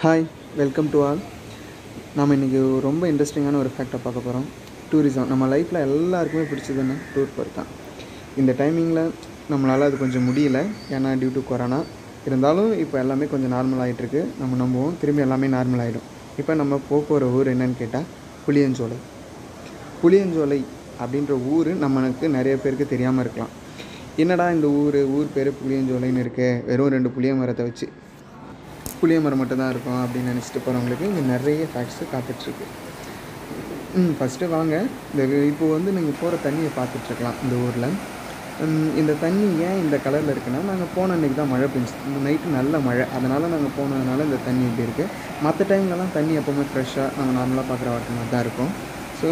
Hi welcome to all நாம் இன்றைக்கி ரொம்ப இன்ட்ரெஸ்டிங்கான ஒரு ஃபேக்டை பார்க்க போகிறோம் டூரிசம் நம்ம லைஃப்பில் எல்லாருக்குமே பிடிச்சது என்ன டூர் போகிறது தான் இந்த டைமிங்கில் நம்மளால் அது கொஞ்சம் முடியல. ஏன்னா டியூ டு கொரோனா இருந்தாலும் இப்போ எல்லாமே கொஞ்சம் நார்மல் ஆகிட்டுருக்கு நம்ம நம்புவோம். திரும்பி எல்லாமே நார்மல் ஆகிடும் இப்போ நம்ம போக போகிற ஊர் என்னன்னு கேட்டால் புளியஞ்சோலை. புளியஞ்சோலை அப்படின்ற ஊர் நம்மளுக்கு நிறைய பேருக்கு தெரியாமல் இருக்கலாம். என்னடா இந்த ஊர்? ஊர் பேர் புளியஞ்சோலைன்னு இருக்கு. வெறும் ரெண்டு புளிய மரத்தை வச்சு. புளிய மரம் மட்டும்தான் இருக்கும் அப்படின்னு நினச்சிட்டு போகிறவங்களுக்கு இங்கே நிறைய ஃபேக்ட்ஸு காத்துட்ருக்கு. ம் ஃபஸ்ட்டு வாங்க. இந்த இப்போ வந்து நீங்கள் போகிற தண்ணியை பார்த்துட்ருக்கலாம் இந்த ஊரில். இந்த தண்ணி ஏன் இந்த கலரில் இருக்குன்னா நாங்கள் போன அன்றைக்கி தான் மழை பெஞ்சு நைட்டு நல்ல மழை. அதனால் நாங்கள் போனதுனால இந்த தண்ணி இப்படி இருக்குது மற்ற டைம்லலாம் தண்ணி எப்போவுமே ஃப்ரெஷ்ஷாக நாங்கள் நார்மலாக பார்க்குற வாட்டர் மாதிரி தான் இருக்கும். ஸோ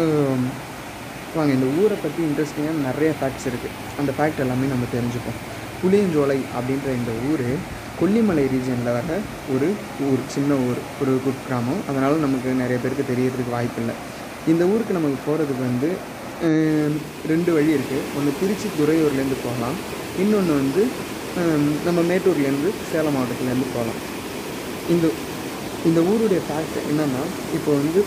வாங்க இந்த ஊரை பற்றி இன்ட்ரெஸ்டிங்காக நிறைய ஃபேக்ட்ஸ் இருக்குது அந்த ஃபேக்ட் எல்லாமே நம்ம தெரிஞ்சுப்போம். புளியஞ்சோலை அப்படின்ற இந்த ஊர் கொல்லிமலை ரீஜனில் வர ஒரு ஊர் சின்ன ஊர் ஒரு குக்கிராமம் அதனால் நமக்கு நிறைய பேருக்கு தெரியறதுக்கு வாய்ப்பு இல்லை. இந்த ஊருக்கு நமக்கு போகிறதுக்கு வந்து ரெண்டு வழி இருக்குது ஒன்று திருச்சி துறையூர்லேருந்து போகலாம். இன்னொன்று வந்து நம்ம மேட்டூர்லேருந்து சேலம் மாவட்டத்துலேருந்து போகலாம். இந்த இந்த ஊருடைய ஃபேக்ட் என்னென்னா இப்போ வந்து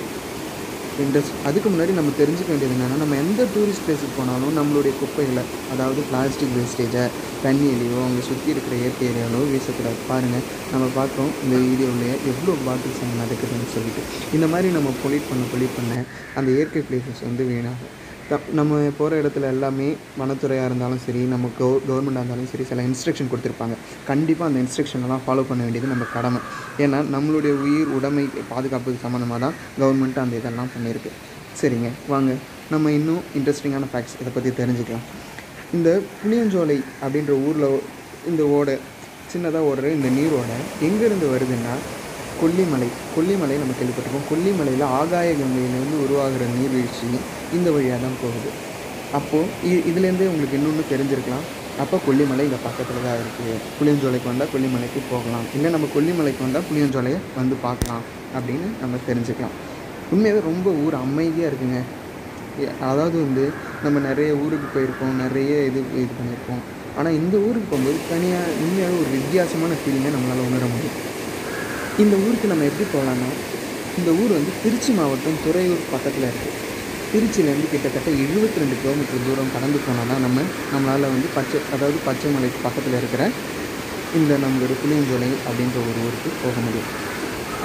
இன்ட்ரெஸ்ட் அதுக்கு முன்னாடி நம்ம தெரிஞ்சுக்க வேண்டியது என்னென்னா நம்ம எந்த டூரிஸ்ட் பிளேஸுக்கு போனாலும் நம்மளுடைய குப்பைகளை அதாவது பிளாஸ்டிக் வேஸ்டேஜை தண்ணியிலையோ அங்கே சுற்றி இருக்கிற இயற்கை வீசக்கூடாது. பாருங்கள் நம்ம பார்க்குறோம் இந்த வீடியோவிலேயே எவ்வளோ பாட்டில்ஸ் அங்கே நடக்குதுன்னு சொல்லிட்டு. இந்த மாதிரி நம்ம பொலிட் பண்ண பொலிட் பண்ண அந்த இயற்கை பிளேசஸ் வந்து வீணாகும். நம்ம போகிற இடத்துல எல்லாமே வனத்துறையாக இருந்தாலும் சரி நம்ம கவு கவர்மெண்ட்டாக இருந்தாலும் சரி சில இன்ஸ்ட்ரக்ஷன் கொடுத்துருப்பாங்க. கண்டிப்பாக அந்த இன்ஸ்ட்ரக்ஷன்லாம் ஃபாலோ பண்ண வேண்டியது நம்ம கடமை. ஏன்னா நம்மளுடைய உயிர் உடைமை பாதுகாப்புக்கு சம்மந்தமாக தான் கவர்மெண்ட் அந்த இதெல்லாம் பண்ணியிருக்கு. சரிங்க வாங்க. நம்ம இன்னும் இன்ட்ரெஸ்டிங்கான ஃபேக்ட்ஸ் இதை பற்றி தெரிஞ்சுக்கலாம். இந்த புளியஞ்சோலை அப்படின்ற ஊரில் இந்த ஓடை சின்னதாக ஓடுற இந்த நீரோடை எங்கேருந்து வருதுன்னா கொல்லிமலை கொல்லிமலை நம்ம கேள்விப்பட்டிருக்கோம் கொல்லிமலையில் ஆகாய கங்கையிலேருந்து உருவாகிற நீர்வீழ்ச்சி இந்த வழியாக தான் போகுது. அப்போது இ இதுலேருந்தே உங்களுக்கு இன்னொன்று தெரிஞ்சிருக்கலாம். அப்போ கொல்லிமலை இங்கே பக்கத்தில் தான் இருக்குது புளியஞ்சோலைக்கு வந்தால் கொல்லிமலைக்கு போகலாம். இல்லை நம்ம கொல்லிமலைக்கு வந்தால் புளியஞ்சோலையை வந்து பார்க்கலாம் அப்படின்னு நம்ம தெரிஞ்சுக்கலாம். உண்மையாகவே ரொம்ப ஊர் அமைதியாக இருக்குங்க. அதாவது வந்து நம்ம நிறைய ஊருக்கு போயிருக்கோம் நிறைய இது இது பண்ணியிருக்கோம். ஆனால் இந்த ஊருக்கு போகும்போது தனியாக உண்மையாக ஒரு வித்தியாசமான ஃபீலிங்கை நம்மளால் உணர முடியும். இந்த ஊருக்கு நம்ம எப்படி போகலான்னா இந்த ஊர் வந்து திருச்சி மாவட்டம் துறையூர் பக்கத்தில் இருக்குது திருச்சியிலேருந்து கிட்டத்தட்ட எழுபத்தி ரெண்டு கிலோமீட்டர் தூரம் கடந்து போனால் தான் நம்ம நம்மளால் வந்து பச்சை அதாவது பச்சை மலைக்கு பக்கத்தில் இருக்கிற இந்த நம்மளோட புளியஞ்சோலை அப்படின்ற ஒரு ஊருக்கு போக முடியும்.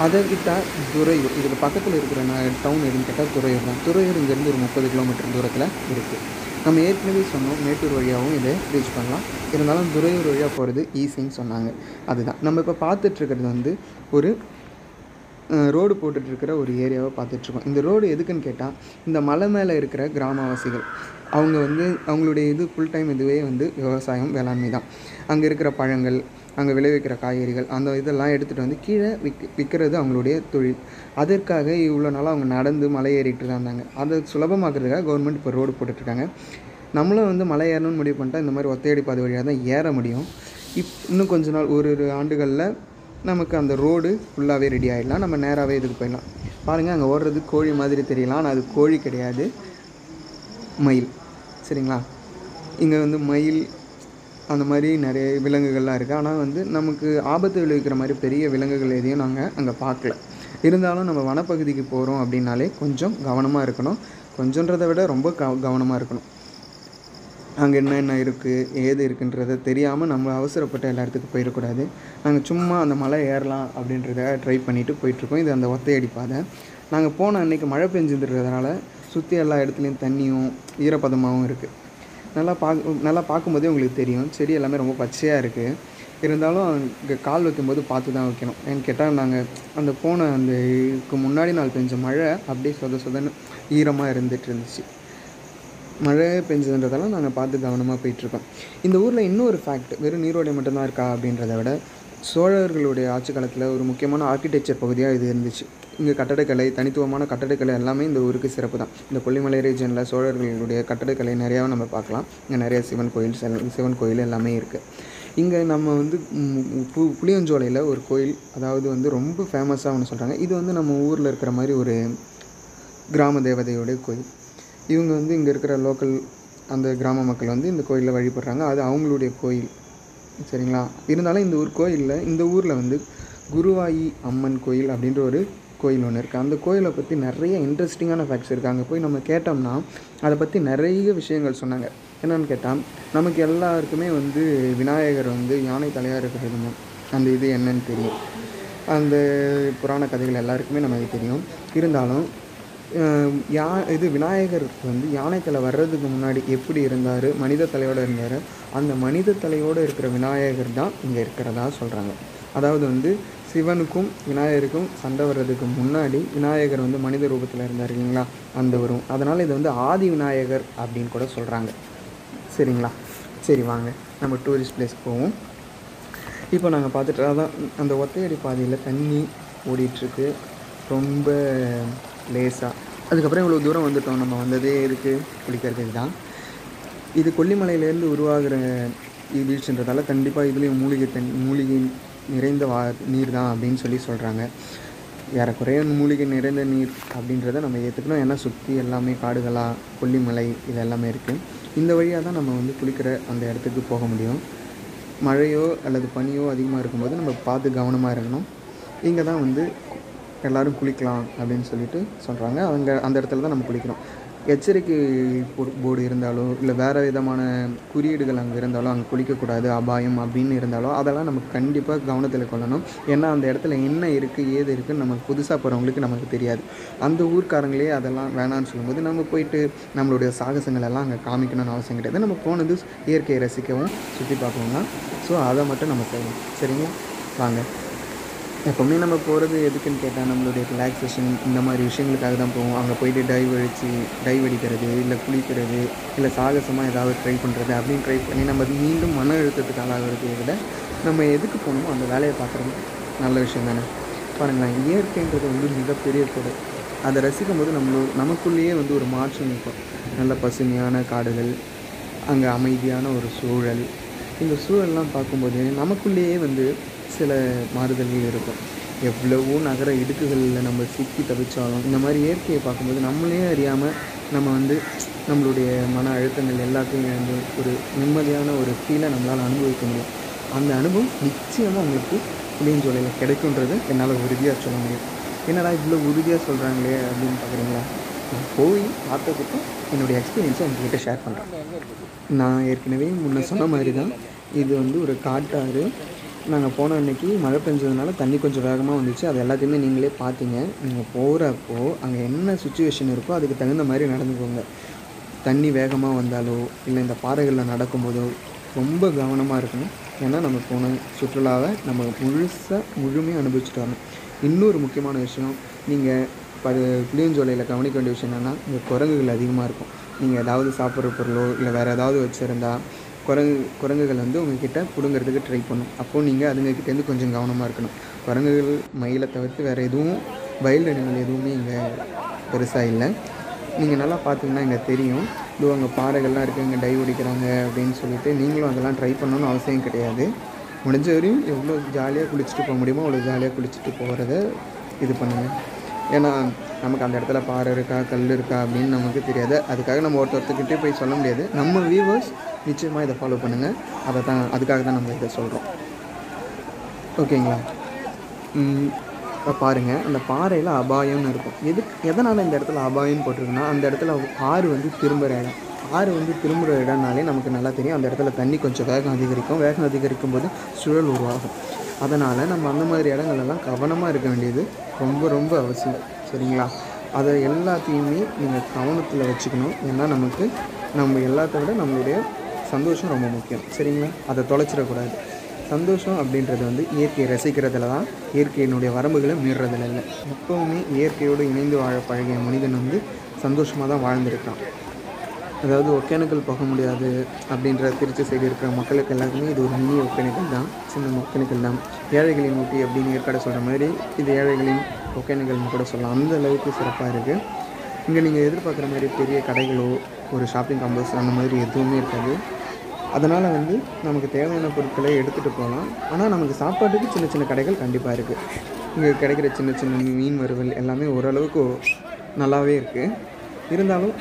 அதை விட்டால் துறையூர் இதுக்கு பக்கத்தில் இருக்கிற நான் டவுன் எதுன்னு கேட்டால் துறையூர் தான். துறையூர் இங்கேருந்து ஒரு முப்பது கிலோமீட்டர் தூரத்தில் இருக்குது நம்ம ஏற்கனவே சொன்னோம் மேட்டூர் வழியாகவும் இதை ரீச் பண்ணலாம். இருந்தாலும் துறையூர் வழியாக போகிறது ஈஸின்னு சொன்னாங்க. அதுதான். நம்ம இப்போ பார்த்துட்ருக்கிறது வந்து ஒரு ரோடு போட்டுட்ருக்கிற ஒரு ஏரியாவை பார்த்துட்ருக்கோம் இந்த ரோடு எதுக்குன்னு கேட்டால் இந்த மலை மேலே இருக்கிற கிராமவாசிகள். அவங்க வந்து அவங்களுடைய இது ஃபுல் டைம் இதுவே வந்து விவசாயம் வேளாண்மை தான். அங்கே இருக்கிற பழங்கள் அங்கே விளைவிக்கிற காய்கறிகள் அந்த இதெல்லாம் எடுத்துகிட்டு வந்து கீழே விக் விற்கிறது அவங்களுடைய தொழில். அதற்காக இவ்வளோ நாளாக அவங்க நடந்து மலை ஏறிட்டு தான் இருந்தாங்க. அதை சுலபமாக்குறதுக்காக கவர்மெண்ட் இப்போ ரோடு போட்டுட்ருக்காங்க. நம்மளும் வந்து மலை ஏறணும்னு முடிவு பண்ணிட்டா இந்த மாதிரி ஒத்தையடி பாதை வழியாக தான் ஏற முடியும். இப் இன்னும் கொஞ்ச நாள் ஒரு ஒரு ஆண்டுகளில் நமக்கு அந்த ரோடு ஃபுல்லாகவே ரெடி ஆகிடலாம் நம்ம நேராகவே இதுக்கு போயிடலாம். பாருங்கள் அங்கே ஓடுறது கோழி மாதிரி தெரியலாம். ஆனால் அது கோழி கிடையாது. மயில். சரிங்களா? இங்கே வந்து மயில் அந்த மாதிரி நிறைய விலங்குகள்லாம் இருக்குது ஆனால் வந்து நமக்கு ஆபத்து விளைவிக்கிற மாதிரி பெரிய விலங்குகள் எதையும் நாங்கள் அங்கே பார்க்கல. இருந்தாலும் நம்ம வனப்பகுதிக்கு போகிறோம் அப்படின்னாலே கொஞ்சம் கவனமாக இருக்கணும். கொஞ்சன்றதை விட ரொம்ப க கவனமாக இருக்கணும். அங்கே என்னென்ன இருக்குது ஏது இருக்குன்றதை தெரியாமல் நம்ம அவசரப்பட்ட எல்லா இடத்துக்கும் போயிடக்கூடாது நாங்கள் சும்மா அந்த மலை ஏறலாம் அப்படின்றத ட்ரை பண்ணிட்டு போயிட்டுருக்கோம். இது அந்த ஒத்தையடி பாதை. நாங்கள் போன அன்னைக்கு மழை பெஞ்சிருக்கிறதுனால சுற்றி எல்லா இடத்துலையும் தண்ணியும் ஈரப்பதமாகவும் இருக்குது நல்லா பார்க்க நல்லா பார்க்கும்போதே உங்களுக்கு தெரியும். செடி எல்லாமே ரொம்ப பச்சையாக இருக்குது இருந்தாலும் இங்கே கால் வைக்கும்போது பார்த்து தான் வைக்கணும். ஏன்னு கேட்டால் நாங்கள் அந்த போன அந்த இதுக்கு முன்னாடி நாள் பெஞ்ச மழை அப்படியே சொத சொதன்னு ஈரமாக இருந்துட்டு இருந்துச்சு. மழை பெஞ்சதுன்றதெல்லாம் நாங்கள் பார்த்து கவனமாக போயிட்டுருக்கோம் இந்த ஊரில் இன்னொரு ஃபேக்ட் வெறும் நீரோடை மட்டும்தான் இருக்கா அப்படின்றத விட சோழர்களுடைய ஆட்சி காலத்தில் ஒரு முக்கியமான ஆர்கிடெக்சர் பகுதியாக இது இருந்துச்சு. இங்கே கட்டடக்கலை தனித்துவமான கட்டடக்கலை எல்லாமே இந்த ஊருக்கு சிறப்பு தான் இந்த கொல்லிமலை ரீஜனில் சோழர்களுடைய கட்டடக்கலை நிறையாவும் நம்ம பார்க்கலாம். இங்கே நிறைய சிவன் கோயில் சிவன் கோயில் எல்லாமே இருக்குது இங்கே நம்ம வந்து பு புளியஞ்சோலையில் ஒரு கோயில் அதாவது வந்து ரொம்ப ஃபேமஸாக ஒன்று சொல்கிறாங்க இது வந்து நம்ம ஊரில் இருக்கிற மாதிரி ஒரு கிராம தேவதையோடைய கோயில். இவங்க வந்து இங்கே இருக்கிற லோக்கல் அந்த கிராம மக்கள் வந்து இந்த கோயிலில் வழிபடுறாங்க. அது அவங்களுடைய கோயில். சரிங்களா? இருந்தாலும் இந்த ஊர் கோயிலில் இந்த ஊரில் வந்து குருவாயி அம்மன் கோயில் அப்படின்ற ஒரு கோயில் ஒன்று இருக்குது அந்த கோயிலை பற்றி நிறைய இன்ட்ரெஸ்டிங்கான ஃபேக்ட்ஸ் இருக்குது அங்கே போய் நம்ம கேட்டோம்னா அதை பற்றி நிறைய விஷயங்கள் சொன்னாங்க. என்னென்னு கேட்டால் நமக்கு எல்லாருக்குமே வந்து விநாயகர் வந்து யானை தலையாக இருக்கிறது அந்த இது என்னன்னு தெரியும். அந்த புராண கதைகள் எல்லாருக்குமே நமக்கு தெரியும். இருந்தாலும் யா இது விநாயகர் வந்து யானை தலை வர்றதுக்கு முன்னாடி எப்படி இருந்தார்? மனித தலையோடு இருந்தார்? அந்த மனித தலையோடு இருக்கிற விநாயகர் தான் இங்கே இருக்கிறதா சொல்கிறாங்க அதாவது வந்து சிவனுக்கும் விநாயகருக்கும் சண்டை வர்றதுக்கு முன்னாடி விநாயகர் வந்து மனித ரூபத்தில் இருந்தார் இல்லைங்களா? அந்த வரும் அதனால் இது வந்து ஆதி விநாயகர் அப்படின்னு கூட சொல்கிறாங்க சரிங்களா? சரி வாங்க. நம்ம டூரிஸ்ட் பிளேஸ் போவோம். இப்போ நாங்கள் பார்த்துட்டு அதான் அந்த ஒத்தையடி பாதையில் தண்ணி ஓடிட்டுருக்கு. ரொம்ப லேசாக அதுக்கப்புறம் இவ்வளோ தூரம் வந்துட்டோம். நம்ம வந்ததே இதுக்கு குளிக்கிறதுக்கு தான். இது கொல்லிமலையிலேருந்து உருவாகிற வீழ்ச்சின்றதால கண்டிப்பாக இதுலேயும் மூலிகை தண்ணி மூலிகை நிறைந்த வா நீர் தான் அப்படின்னு சொல்லி சொல்கிறாங்க ஏறக்குறைய மூலிகை நிறைந்த நீர் அப்படின்றத நம்ம ஏற்றுக்கணும் ஏன்னா சுற்றி எல்லாமே காடுகளாக கொல்லிமலை இது எல்லாமே இருக்குது இந்த வழியாக தான் நம்ம வந்து குளிக்கிற அந்த இடத்துக்கு போக முடியும். மழையோ அல்லது பனியோ அதிகமாக இருக்கும்போது நம்ம பார்த்து கவனமாக இருக்கணும். இங்கே தான் வந்து எல்லோரும் குளிக்கலாம் அப்படின்னு சொல்லிட்டு சொல்கிறாங்க அங்கே அந்த இடத்துல தான் நம்ம குளிக்கிறோம். எச்சரிக்கை போர்டு இருந்தாலோ இல்லை வேறு விதமான குறியீடுகள் அங்கே இருந்தாலோ அங்கே குளிக்கக்கூடாது அபாயம் அப்படின்னு இருந்தாலோ அதெல்லாம் நமக்கு கண்டிப்பாக கவனத்தில் கொள்ளணும். ஏன்னா அந்த இடத்துல என்ன இருக்குது ஏது இருக்குதுன்னு நமக்கு புதுசாக போகிறவங்களுக்கு நமக்கு தெரியாது. அந்த ஊர்க்காரங்களே அதெல்லாம் வேணான்னு சொல்லும்போது நம்ம போயிட்டு நம்மளுடைய சாகசங்கள் எல்லாம் அங்கே காமிக்கணும்னு அவசியம் கிடையாது. நம்ம போனது இயற்கையை ரசிக்கவும் சுற்றி பார்க்கணும் தான். ஸோ அதை மட்டும் நம்ம செய்யணும். சரிங்க வாங்க. எப்போவுமே நம்ம போகிறது எதுக்குன்னு கேட்டால் நம்மளுடைய ரிலாக்ஸேஷன் இந்த மாதிரி விஷயங்களுக்காக தான் போவோம். அங்கே போயிட்டு டைவ் அடித்து டைவ் அடிக்கிறது இல்லை குளிக்கிறது இல்லை சாகசமாக ஏதாவது ட்ரை பண்ணுறது அப்படின்னு ட்ரை பண்ணி நம்ம மீண்டும் மன அழுத்தத்துக்கு ஆளாகிறதை விட நம்ம எதுக்கு போகணுமோ அந்த வேலையை பார்க்குறது நல்ல விஷயம் தானே. பாருங்களேன் இயற்கைன்றது வந்து மிகப்பெரிய கொடை அதை ரசிக்கும் போது நம்மளோ நமக்குள்ளேயே வந்து ஒரு மாற்றம் இருக்கும். நல்ல பசுமையான காடுகள் அங்கே அமைதியான ஒரு சூழல். இந்த சூழல்லாம் பார்க்கும்போது நமக்குள்ளேயே வந்து சில மாறுதல்கள் இருக்கும். எவ்வளவோ நகர இடுக்குகளில் நம்ம சிக்கி தவிச்சாலும் இந்த மாதிரி இயற்கையை பார்க்கும்போது நம்மளே அறியாமல் நம்ம வந்து நம்மளுடைய மன அழுத்தங்கள் எல்லாத்தையும் இழந்து ஒரு நிம்மதியான ஒரு ஃபீலை நம்மளால் அனுபவிக்க முடியும். அந்த அனுபவம் நிச்சயமாக உங்களுக்கு புளியஞ்சோலையில் கிடைக்குன்றது என்னால் உறுதியாக சொல்ல முடியும். என்னடா இவ்வளோ உறுதியாக சொல்கிறாங்களே அப்படின்னு பார்க்குறீங்களா நான் போய் பார்த்ததுக்கும் என்னுடைய எக்ஸ்பீரியன்ஸை உங்ககிட்ட ஷேர் பண்ணுறேன் நான் ஏற்கனவே முன்ன சொன்ன மாதிரி தான் இது வந்து ஒரு காட்டாறு. நாங்கள் போன அன்னைக்கு மழை பெஞ்சதுனால தண்ணி கொஞ்சம் வேகமாக வந்துச்சு. அது எல்லாத்தையுமே நீங்களே பார்த்தீங்க நீங்கள் போகிறப்போ அங்கே என்ன சுச்சுவேஷன் இருக்கோ அதுக்கு தகுந்த மாதிரி நடந்துக்கோங்க. தண்ணி வேகமாக வந்தாலோ இல்லை இந்த பாறைகளில் நடக்கும்போதோ ரொம்ப கவனமாக இருக்கணும். ஏன்னா நம்ம போன சுற்றுலாவை நம்ம முழுசாக முழுமையாக அனுபவிச்சுட்டு வரணும். இன்னொரு முக்கியமான விஷயம் நீங்கள் பது புளியஞ்சோலையில் கவனிக்க வேண்டிய விஷயம் என்னென்னா இங்கே குரங்குகள் அதிகமாக இருக்கும். நீங்கள் ஏதாவது சாப்பிட்ற பொருளோ இல்லை வேறு ஏதாவது வச்சுருந்தா குரங்கு குரங்குகள் வந்து உங்ககிட்ட பிடுங்கிறதுக்கு ட்ரை பண்ணும். அப்போது நீங்கள் அதுங்கக்கிட்டேருந்து கொஞ்சம் கவனமாக இருக்கணும். குரங்குகள் மயிலை தவிர்த்து வேறு எதுவும் வயல் அனிமல் எதுவுமே இங்கே பெருசாக இல்லை. நீங்கள் நல்லா பார்த்தீங்கன்னா இங்கே தெரியும். இதோ அங்கே பாறைகள்லாம் இருக்குது இங்கே டைவ் அடிக்கிறாங்க அப்படின்னு சொல்லிட்டு நீங்களும் அதெல்லாம் ட்ரை பண்ணணும்னு அவசியம் கிடையாது. முடிஞ்ச வரையும் எவ்வளோ ஜாலியாக குளிச்சுட்டு போக முடியுமோ அவ்வளோ ஜாலியாக குளிச்சுட்டு போகிறத இது பண்ணுங்கள் ஏன்னா நமக்கு அந்த இடத்துல பாறை இருக்கா கல் இருக்கா அப்படின்னு நமக்கு தெரியாது. அதுக்காக நம்ம ஒருத்தொருத்தர்கிட்டே போய் சொல்ல முடியாது. நம்ம வியூவர்ஸ் நிச்சயமாக இதை ஃபாலோ பண்ணுங்கள் அதை தான் அதுக்காக தான் நம்ம இதை சொல்கிறோம் ஓகேங்களா இப்போ பாருங்கள் அந்த பாறையில் அபாயம்னு இருக்கும். எது எதனால் இந்த இடத்துல அபாயம்னு போட்டிருக்குன்னா அந்த இடத்துல ஆறு வந்து திரும்புகிற இடம். ஆறு வந்து திரும்புகிற இடம்னாலே நமக்கு நல்லா தெரியும். அந்த இடத்துல தண்ணி கொஞ்சம் வேகம் அதிகரிக்கும். வேகம் அதிகரிக்கும் போது சுழல் உருவாகும். அதனால் நம்ம அந்த மாதிரி இடங்கள்லாம் கவனமாக இருக்க வேண்டியது ரொம்ப ரொம்ப அவசியம். சரிங்களா? அதை எல்லாத்தையுமே நீங்கள் கவனத்தில் வச்சுக்கணும். ஏன்னா நமக்கு நம்ம எல்லாத்த விட நம்மளுடைய சந்தோஷம் ரொம்ப முக்கியம். சரிங்களா? அதை தொலைச்சிடக்கூடாது. சந்தோஷம் அப்படின்றது வந்து இயற்கையை ரசிக்கிறதுல தான் இயற்கையினுடைய வரம்புகளை மீறுறதுல இல்லை. எப்போவுமே இயற்கையோடு இணைந்து வாழ பழகிய மனிதன் வந்து சந்தோஷமாக தான் வாழ்ந்திருக்கான். அதாவது ஒகேனக்கல் போக முடியாது அப்படின்ற திருச்சி சைடு இருக்கிற மக்களுக்கு எல்லாருக்குமே இது ஒரு மினி ஒகேனக்கல் தான் சின்ன ஒகேனக்கல் தான். ஏழைகளின் ஊட்டி அப்படின்னு ஏற்காடு சொல்கிற மாதிரி இது ஏழைகளின் ஒகேனக்கல்னு கூட சொல்லலாம். அந்த அளவுக்கு சிறப்பாக இருக்குது இங்கே நீங்கள் எதிர்பார்க்குற மாதிரி பெரிய கடைகளோ ஒரு ஷாப்பிங் காம்ப்ளெக்ஸ் அந்த மாதிரி எதுவுமே இருக்காது. அதனால் வந்து நமக்கு தேவையான பொருட்களை எடுத்துகிட்டு போகலாம். ஆனால் நமக்கு சாப்பாட்டுக்கு சின்ன சின்ன கடைகள் கண்டிப்பாக இருக்குது இங்கே கிடைக்கிற சின்ன சின்ன மீன் வறுவல் எல்லாமே ஓரளவுக்கு நல்லாவே இருக்குது இருந்தாலும்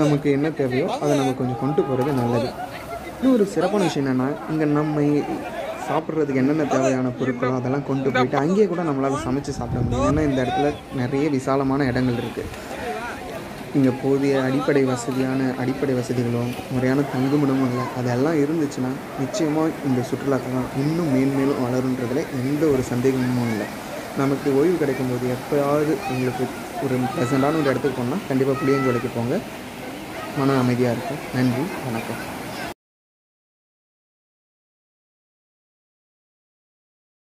நமக்கு என்ன தேவையோ அதை நம்ம கொஞ்சம் கொண்டு போகிறது நல்லது. இன்னும் ஒரு சிறப்பான விஷயம் என்னென்னா இங்கே நம்ம சாப்பிட்றதுக்கு என்னென்ன தேவையான பொருட்களோ அதெல்லாம் கொண்டு போயிட்டு அங்கேயே கூட நம்மளால் சமைச்சு சாப்பிட முடியும். ஏன்னா இந்த இடத்துல நிறைய விசாலமான இடங்கள் இருக்குது இங்கே போதிய அடிப்படை வசதியான அடிப்படை வசதிகளோ முறையான தங்குமிடமும் இல்லை. அதெல்லாம் இருந்துச்சுன்னா நிச்சயமாக இந்த சுற்றுலாத்தலம் இன்னும் மேன்மேலும் வளருன்றதில் எந்த ஒரு சந்தேகமும் இல்லை. நமக்கு ஓய்வு கிடைக்கும் போது எப்போயாவது உங்களுக்கு ஒரு ப்ரெசண்டான ஒரு இடத்துக்கு போனால் கண்டிப்பாக புளியஞ்சோலைக்கு போங்க. மன அமைதியாக இருக்கும். நன்றி. வணக்கம்.